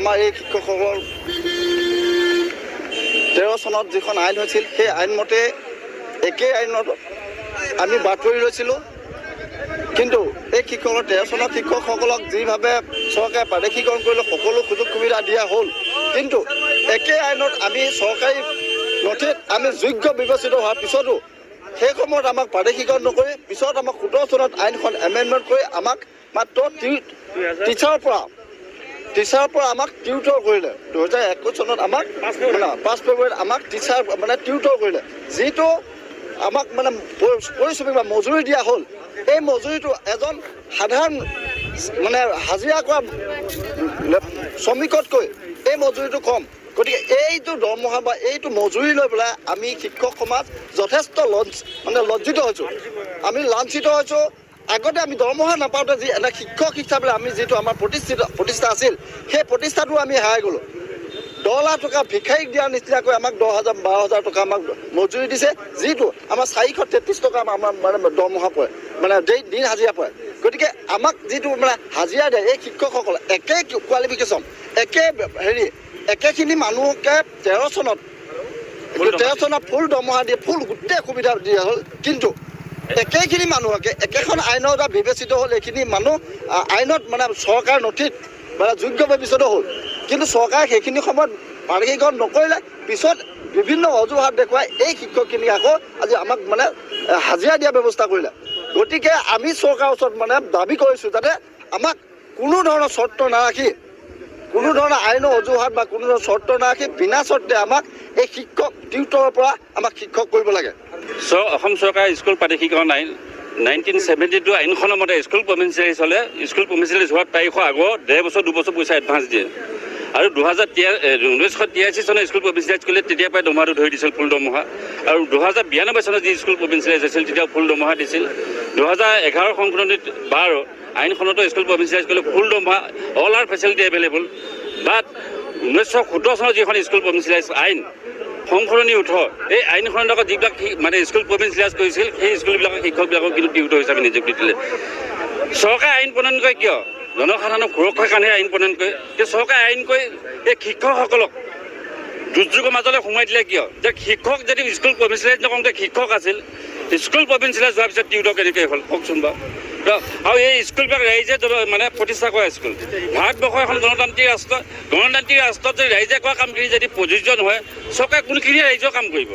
আমাৰ এই শিক্ষকসকল তেৰ চনত যিখন আইন হৈছিল সেই আইনমতে একেই আইনত আমি বাতৰি লৈছিলোঁ কিন্তু এই শিক্ষকৰ তেৰ চনত শিক্ষকসকলক যিভাৱে চৰকাৰে প্ৰাদেশিকৰণ কৰিলে সকলো সুযোগ সুবিধা দিয়া হ'ল। কিন্তু একে আইনত আমি চৰকাৰী নথিত আমি যোগ্য বিবেচিত হোৱাৰ পিছতো সেই সময়ত আমাক প্ৰাদেশিকৰণ নকৰি পিছত আমাক সোতৰ চনত আইনখন এমেণ্ডমেণ্ট কৰি আমাক মাত্ৰ টিচাৰৰ পৰা টিচাৰৰ পৰা আমাক টিউটৰ কৰিলে। দুহেজাৰ একৈছ চনত আমাক পাঁচ ফেব্ৰুৱাৰীত আমাক টিচাৰ মানে টিউটৰ কৰিলে। যিটো আমাক মানে পৰিশ্ৰমিক বা মজুৰি দিয়া হ'ল এই মজুৰিটো এজন সাধাৰণ মানে হাজিৰা কৰা শ্ৰমিকতকৈ এই মজুৰিটো কম। গতিকে এইটো দৰমহা বা এইটো মজুৰি লৈ পেলাই আমি শিক্ষক সমাজ যথেষ্ট লঞ্চ মানে লজ্জিত হৈছোঁ। আমি লাঞ্ছিত হৈছোঁ। আগতে আমি দৰমহা নাপাওঁতে যি এটা শিক্ষক হিচাপে আমি যিটো আমাৰ প্ৰতিষ্ঠিত প্ৰতিষ্ঠা আছিল সেই প্ৰতিষ্ঠাটো আমি হেৰাই গ'লোঁ। দহ লাখ টকা ভিক্ষাৰীক দিয়াৰ নিচিনাকৈ আমাক দহ হাজাৰ বাৰ হাজাৰ টকা আমাক মজুৰি দিছে যিটো আমাৰ চাৰিশ তেত্ৰিছ টকা আমাৰ মানে দৰমহা পৰে মানে দেই দিন হাজিৰা পৰে। গতিকে আমাক যিটো মানে হাজিৰা দিয়ে এই শিক্ষকসকলে একে কোৱালিফিকেশ্যন একে হেৰি একেখিনি মানুহকে তেৰ চনত তেৰ চনত ফুল দৰমহা দিয়ে ফুল গোটেই সুবিধা দিয়া হ'ল। কিন্তু একেখিনি মানুহকে একেখন আইনৰ দ্বাৰা বিবেচিত হ'ল এইখিনি মানুহ আইনত মানে চৰকাৰ নথিত মানে যোগ্য বিবেচিত হ'ল। কিন্তু চৰকাৰে সেইখিনি সময়ত প্ৰাদেশিকৰণ নকৰিলে পিছত বিভিন্ন অজুহাত দেখুৱাই এই শিক্ষকখিনিক আকৌ আজি আমাক মানে হাজিৰা দিয়া ব্যৱস্থা কৰিলে। গতিকে আমি চৰকাৰৰ ওচৰত মানে দাবী কৰিছোঁ যাতে আমাক কোনো ধৰণৰ চৰ্ত নাৰাখি কোনো ধৰণৰ আইনৰ অজুহাত বা কোনো ধৰণৰ চৰ্ত নাৰাখি বিনা চৰ্তে আমাক এই শিক্ষক টিউটৰৰ পৰা আমাক শিক্ষক কৰিব লাগে। চ অসম চৰকাৰে স্কুল প্ৰাদেশিকৰণ আইন নাইনটিন ছেভেণ্টি টু আইনখনৰ মতে স্কুল প্ৰভিঞ্চিয়েলাইজ হ'লে স্কুল প্ৰভিঞ্চিয়েলাইজ হোৱাৰ তাৰিখৰ আগত ডেৰ বছৰ দুবছৰ পইচা এডভান্স দিয়ে। আৰু দুহেজাৰ তিয়া ঊনৈছশ তিৰাশী চনত স্কুল প্ৰভিঞ্চিয়েলাইজ কৰিলে তেতিয়াৰ পৰাই দৰমহাটো ধৰি দিছিল ফুল দৰমহা আৰু দুহেজাৰ বিৰানব্বৈ চনত যি স্কুল প্ৰভিঞ্চিয়েলাইজ হৈছিল তেতিয়া ফুল দৰমহা দিছিল। দুহেজাৰ এঘাৰ সংশোধনীত বাৰ আইনখনতো স্কুল প্ৰভিঞ্চিয়েলাইজ কৰিলে ফুল দৰমহা all R facility available but ঊনৈছশ সোতৰ চনত যিখন স্কুল প্ৰভিঞ্চিয়েলাইজ আইন সংশোধনী ওঠৰ এই আইনখনৰ লগত যিবিলাক মানে স্কুল প্ৰভিঞ্চিয়েলাইজ কৰিছিল সেই স্কুলবিলাকৰ শিক্ষকবিলাকক কিন্তু টিউটৰ হিচাপে নিযুক্তি দিলে। চৰকাৰে আইন প্ৰণয়ন কৰে কিয়? জনসাধাৰণৰ সুৰক্ষাৰ কাৰণেহে আইন প্ৰণয়ন কৰে। যে চৰকাৰে আইন কৰি এই শিক্ষকসকলক দুৰ্যোগৰ মাজলৈ সোমাই দিলে কিয়? যে শিক্ষক যদি স্কুল প্ৰভিঞ্চিয়েলাইজ নকৰোঁতে শিক্ষক আছিল স্কুল প্ৰভিঞ্চিয়েলাইজ হোৱাৰ পিছত টিউটৰ কেনেকৈ হ'ল? কওকচোন বাৰু। আৰু এই স্কুলবিলাক ৰাইজে মানে প্ৰতিষ্ঠা কৰা স্কুল। ভাৰতবৰ্ষ এখন গণতান্ত্ৰিক ৰাষ্ট্ৰ গণতান্ত্ৰিক ৰাষ্ট্ৰত যদি ৰাইজে কৰা কামখিনি যদি প্ৰযোজ্য নহয় চৰকাৰে কোনখিনি ৰাইজৰ কাম কৰিব?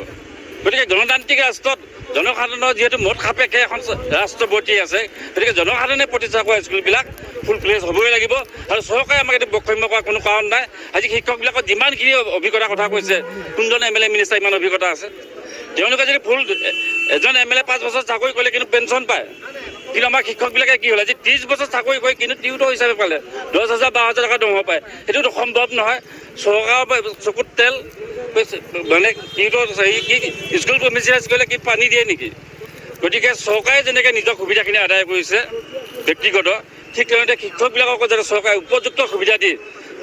গতিকে গণতান্ত্ৰিক ৰাষ্ট্ৰত জনসাধাৰণৰ যিহেতু মত সাপেক্ষে এখন ৰাষ্ট্ৰ বৰ্তি আছে গতিকে জনসাধাৰণে প্ৰতিষ্ঠা কৰা স্কুলবিলাক ফুল প্লেজ হ'বই লাগিব। আৰু চৰকাৰে আমাক এইটো বৈষম্য কৰাৰ কোনো কাৰণ নাই। আজি শিক্ষকবিলাকৰ যিমানখিনি অভিজ্ঞতাৰ কথা কৈছে কোনজন এম এল এ মিনিষ্টাৰ ইমান অভিজ্ঞতা আছে? তেওঁলোকে যদি ফুল এজন এম এল এ পাঁচ বছৰ চাকৰি কৰিলে কিন্তু পেঞ্চন পায়। কিন্তু আমাৰ শিক্ষকবিলাকে কি হ'ল আজি ত্ৰিছ বছৰ চাকৰি কৰি কিন্তু টিউটৰ হিচাপে পালে দহ হাজাৰ বাৰ হাজাৰ টকা দৰমহা পায়। সেইটোতো সম্ভৱ নহয়। চৰকাৰৰ চকুত তেল মানে টিউটৰ হেৰি কি স্কুল প্ৰমিচিয়াইজ কৰিলে কি পানী দিয়ে নেকি? গতিকে চৰকাৰে যেনেকৈ নিজৰ সুবিধাখিনি আদায় কৰিছে ব্যক্তিগত ঠিক তেনেদৰে শিক্ষকবিলাককো যাতে চৰকাৰে উপযুক্ত সুবিধা দি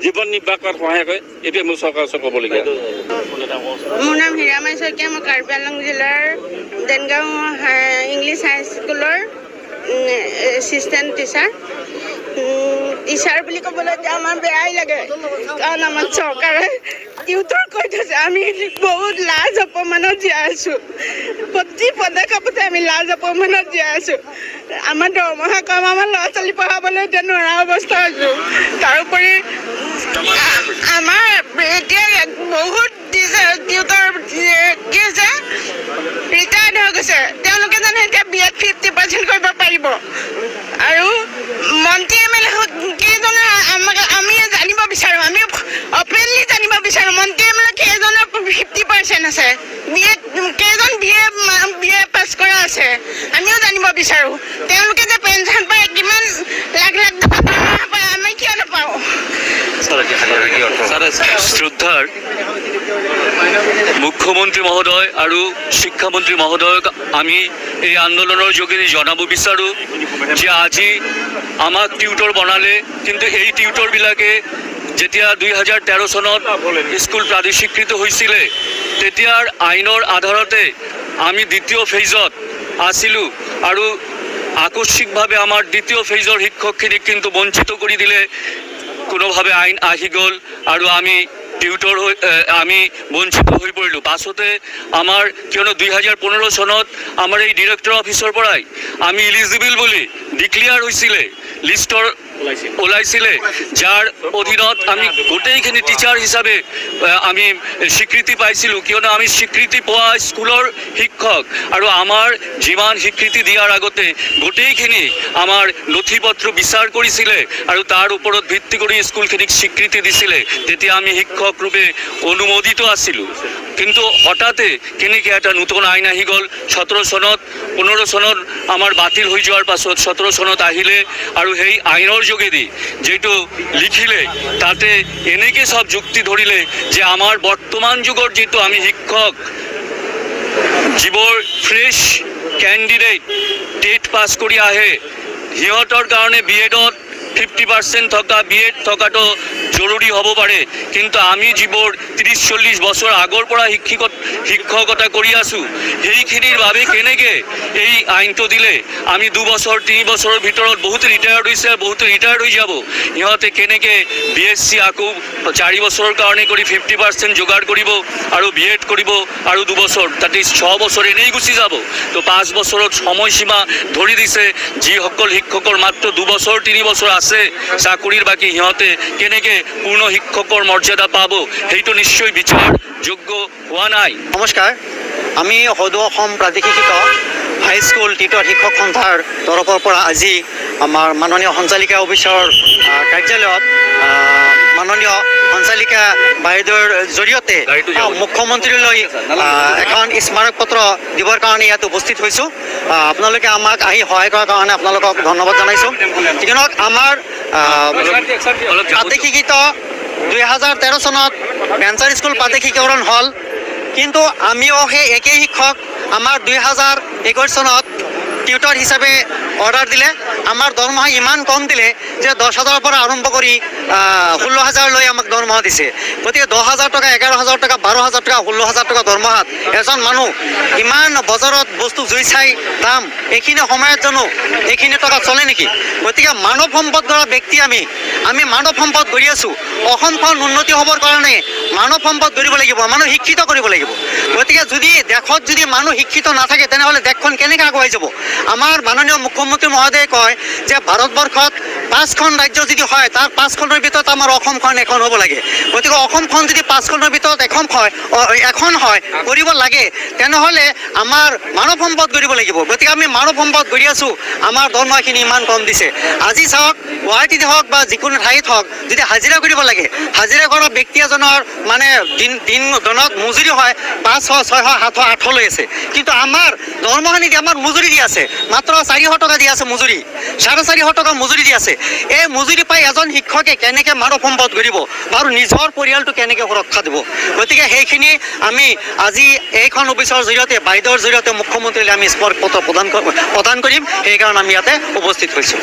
জীৱন নিৰ্বাহ কৰাত সহায় কৰে এইটোৱে মোৰ চৰকাৰৰ ওচৰত ক'বলগীয়া। মোৰ নাম হীৰামাই শইকীয়া মই কাৰ্বি আংলং জিলাৰ দেনগাঁও ইংলিছ হাইস্কুলৰ এছিষ্টেণ্ট টিচাৰ টিচাৰ বুলি ক'বলৈ এতিয়া আমাৰ বেয়াই লাগে। কাৰণ আমাৰ চৰকাৰে টিউটৰ কৈ থৈছে আমি বহুত লাজ অপমানত জীয়াই আছোঁ। প্ৰতি পদক্ষেপতে আমি লাজ অপমানত জীয়াই আছোঁ। আমাৰ দৰমহা কম আমাৰ ল'ৰা ছোৱালী পঢ়াবলৈ এতিয়া নোৱাৰা অৱস্থা হৈছোঁ। তাৰোপৰি আমাৰ এতিয়া বহুত টিউটৰ কি হৈছে ৰিটায়াৰ্ড হৈ গৈছে। তেওঁলোকে জানো এতিয়া বি এড ফিফটি পাৰ্চেণ্ট কৰিব পাৰিব আৰু মন্ত্ৰী এম এল এ কেইজনে আমাক আমি জানিব বিচাৰোঁ আমি অপেনলি জানিব বিচাৰোঁ মন্ত্ৰী এম এল এ কেইজনৰ পাৰ্চেণ্ট আছে। বি এড কেইজন B A B A pass কৰা আছে? আমিও জানিব বিচাৰোঁ। তেওঁলোকে যে পেঞ্চন পায় কিমান লাখ লাখ টকা পায় আমি কিয় নাপাওঁ? শ্ৰদ্ধাৰ মুখ্যমন্ত্ৰী মহোদয় আৰু শিক্ষামন্ত্ৰী মহোদয়ক আমি এই আন্দোলনৰ যোগেদি জনাব বিচাৰোঁ যে আজি আমাক টিউটৰ বনালে কিন্তু এই টিউটৰবিলাকে যেতিয়া দুই হাজাৰ তেৰ চনত স্কুল প্ৰাদেশিকৃত হৈছিলে তেতিয়াৰ আইনৰ আধাৰতে আমি দ্বিতীয় ফেজত আছিলোঁ আৰু আকস্মিকভাৱে আমাৰ দ্বিতীয় ফেজৰ শিক্ষকখিনিক কিন্তু বঞ্চিত কৰি দিলে। কোনোভাৱে আইন আহি গ'ল আৰু আমি টিউটৰ হৈ আমি বঞ্চিত হৈ পৰিলোঁ। পাছতে আমাৰ কিয়নো দুই হাজাৰ পোন্ধৰ চনত আমাৰ এই ডিৰেক্টৰ অফিচৰ পৰাই আমি ইলিজিবল বুলি ডিক্লিয়াৰ হৈছিলে। লিষ্টৰ ওলাইছিলে যাৰ অধীনত আমি গোটেইখিনি টিচাৰ হিচাপে আমি স্বীকৃতি পাইছিলোঁ। কিয়নো আমি স্বীকৃতি পোৱা স্কুলৰ শিক্ষক আৰু আমাৰ যিমান স্বীকৃতি দিয়াৰ আগতে গোটেইখিনি আমাৰ নথি পত্ৰ বিচাৰ কৰিছিলে আৰু তাৰ ওপৰত ভিত্তি কৰি স্কুলখিনিক স্বীকৃতি দিছিলে। তেতিয়া আমি শিক্ষক ৰূপে অনুমোদিত আছিলোঁ। কিন্তু হঠাতে কেনেকৈ এটা নতুন আইন আহি গ'ল? সোতৰ চনত পোন্ধৰ চনত আমাৰ বাতিল হৈ যোৱাৰ পাছত সোতৰ চনত আহিলে আৰু সেই আইনৰ যোগেদি যেটু লিখিলে, তাতে এনেকে সব যুক্তি ধরিলে যে আমার বর্তমান যুগর যেহেতু আমি শিক্ষক যিবোৰ ফ্ৰেছ কেণ্ডিডেট টেট পাছ কৰি আহে। সিহঁতৰ কাৰণে বি এডত ফিফটি পাৰ্চেণ্ট থকা বি এড থকাটো জৰুৰী হ'ব পাৰে কিন্তু আমি যিবোৰ ত্ৰিছ চল্লিছ বছৰ আগৰ পৰা শিক্ষিকত শিক্ষকতা কৰি আছোঁ সেইখিনিৰ বাবে কেনেকৈ এই আইনটো দিলে? আমি দুবছৰ তিনি বছৰৰ ভিতৰত বহুত ৰিটায়াৰ্ড হৈছে বহুত ৰিটায়াৰ্ড হৈ যাব। সিহঁতে কেনেকৈ বি এছ চি আকৌ চাৰি বছৰৰ কাৰণে কৰি ফিফটি পাৰ্চেণ্ট যোগাৰ কৰিব আৰু বি এড কৰিব আৰু দুবছৰ তাতে ছয় বছৰ এনেই গুচি যাব। তো পাঁচ বছৰত সময়সীমা ধৰি দিছে যিসকল শিক্ষকৰ মাত্ৰ দুবছৰ তিনি বছৰ আছে চাকৰিৰ বাকী সিহঁতে কেনেকৈ পূৰ্ণ শিক্ষকৰ মৰ্যাদা পাব সেইটো নিশ্চয় বিচাৰযোগ্য হোৱা নাই। নমস্কাৰ আমি সদৌ অসম প্ৰাদেশিক হাইস্কুল টিটৰ শিক্ষক সন্থাৰ তৰফৰ পৰা আজি আমাৰ মাননীয় সঞ্চালিকা অফিচৰ কাৰ্যালয়ত মাননীয় সঞ্চালিকা বাইদেউৰ জৰিয়তে মুখ্যমন্ত্ৰীলৈ এখন স্মাৰক পত্ৰ দিবৰ কাৰণে ইয়াত উপস্থিত হৈছোঁ। আপোনালোকে আমাক আহি সহায় কৰাৰ কাৰণে আপোনালোকক ধন্যবাদ জনাইছোঁ। যিজনক আমাৰ প্ৰাদেশিকৃত দুই হাজাৰ তেৰ চনত ভেঞ্চাৰ স্কুল প্ৰাদেশিকৰণ হ'ল। কিন্তু আমিও সেই একেই শিক্ষক। আমাৰ দুই হাজাৰ একৈছ চনত টিউটৰ হিচাপে অৰ্ডাৰ দিলে। আমাৰ দৰমহা ইমান কম দিলে যে দহ হাজাৰৰ পৰা আৰম্ভ কৰি ষোল্ল হাজাৰলৈ আমাক দৰমহা দিছে। গতিকে দহ হাজাৰ টকা এঘাৰ হাজাৰ টকা বাৰ হাজাৰ টকা ষোল্ল হাজাৰ টকা দৰমহাত এজন মানুহ ইমান বজাৰত বস্তু জুই চাই দাম এইখিনি সময়ত জানো এইখিনি টকা চলে নেকি? গতিকে মানৱ সম্পদ গঢ়া ব্যক্তি আমি আমি মানৱ সম্পদ গঢ়ি আছোঁ। অসমখন উন্নতি হ'বৰ কাৰণে মানৱ সম্পদ গঢ়িব লাগিব মানুহ শিক্ষিত কৰিব লাগিব। গতিকে যদি দেশত যদি মানুহ শিক্ষিত নাথাকে তেনেহ'লে দেশখন কেনেকৈ আগুৱাই যাব? আমাৰ মাননীয় মুখ্যমন্ত্ৰী মহোদয়ে কয় যে ভাৰতবৰ্ষত পাঁচখন ৰাজ্য যদি হয় তাৰ পাঁচখনৰ ভিতৰত আমাৰ অসমখন এখন হ'ব লাগে। গতিকে অসমখন যদি পাঁচখনৰ ভিতৰত এখন হয় এখন হয় কৰিব লাগে তেনেহ'লে আমাৰ মানৱ সম্পদ গঢ়িব লাগিব। গতিকে আমি মানৱ সম্পদ গঢ়ি আছোঁ আমাৰ দৰমহাখিনি ইমান কম দিছে। আজি চাওক গুৱাহাটীত হওক বা যিকোনো ঠাইত হওক যদি হাজিৰা কৰিব লাগে হাজিৰা কৰা ব্যক্তি এজনৰ মানে দিন দিন দিনত মজুৰি হয় পাঁচশ ছয়শ সাতশ আঠশ লৈ আছে। কিন্তু আমাৰ দৰমহা নিদি আমাৰ মজুৰি দি আছে মাত্ৰ চাৰিশ টকা দি আছে মজুৰি। চাৰে চাৰিশ টকা মজুৰি দি আছে। এই মজুৰি পাই এজন শিক্ষকে কেনেকৈ মানৱ সম্পদ গঢ়িব বাৰু নিজৰ পৰিয়ালটো কেনেকৈ সুৰক্ষা দিব? গতিকে সেইখিনি আমি আজি এইখন অফিচৰ জৰিয়তে বাইদেউৰ জৰিয়তে মুখ্যমন্ত্ৰীলৈ আমি স্মাৰক পত্ৰ প্ৰদান প্ৰদান কৰিম। সেইকাৰণে আমি ইয়াতে উপস্থিত হৈছোঁ।